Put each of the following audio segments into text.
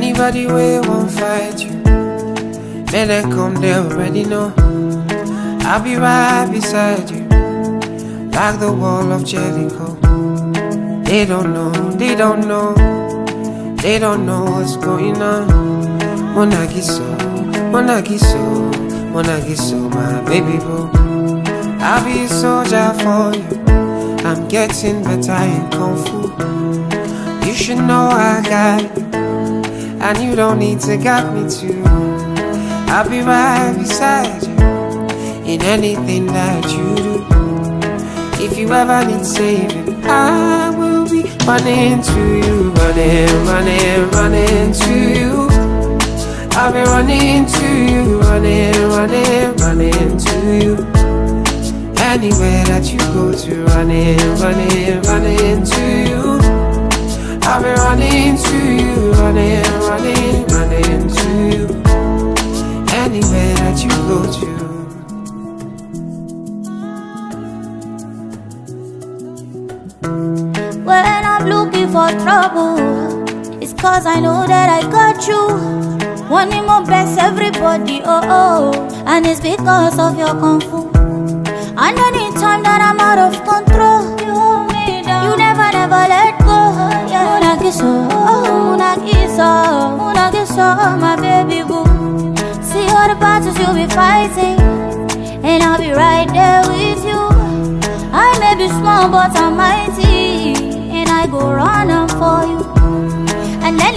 Anybody won't fight you. Men they come, they already know. I'll be right beside you, like the wall of Jericho. They don't know, they don't know, they don't know what's going on. Monagiso, Monagiso, Monagiso, my baby boo. I'll be a soldier for you. I'm getting better in Kung Fu. You should know I got you, and you don't need to guide me to I'll be right beside you in anything that you do. If you ever need saving, I will be running to you, running, running, running to you. I'll be running to you, running, running, running to you. Anywhere that you go to, running, running, running to you. I'll be running to you, running, running, for trouble, it's cause I know that I got you. Wanting more best everybody, oh oh, and it's because of your kung fu. And anytime that I'm out of control, you hold me down. You never, never let go. Yeah, Munagiso, oh, Munagiso, Munagiso, my baby boo. See all the battles you'll be fighting, and I'll be right there with you. I may be small, but I'm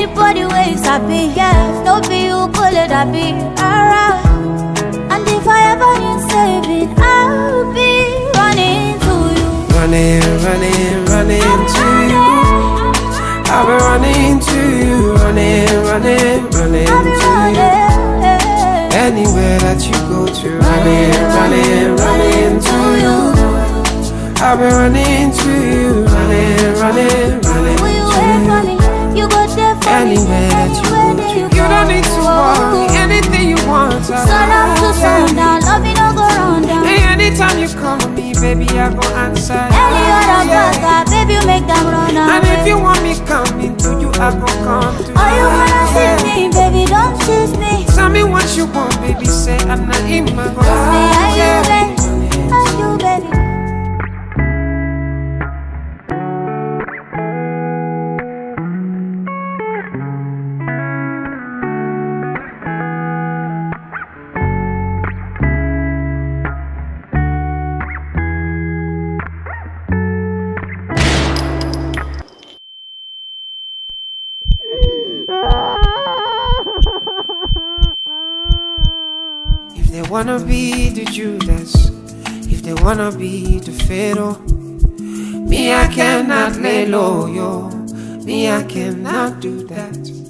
Anybody waves I be, yeah, no be you, pull it, be alright. And if I ever need saving, I'll be running to you. Running, running, running to you. I'll be running to you, running, running, running to you. running. Anywhere that you go to, running, running, running to you. I'll be running to you, running, running, running to wait for you. me? You Anywhere that you Anywhere go that to, you you don't need to worry. Anything you want, I'll Sun up to sundown, love you no go round down. Hey, anytime you call me, baby, I go answer. Any other brother, baby, you make them run uh. And if you want me coming to you, I go come to Oh, you wanna see me, baby, don't tease me. Tell me what you want, baby. Say I'm not in my Me and you, baby, they wanna be the Judas, if they wanna be the Pharaoh, me I cannot lay low, yo. Me I cannot do that.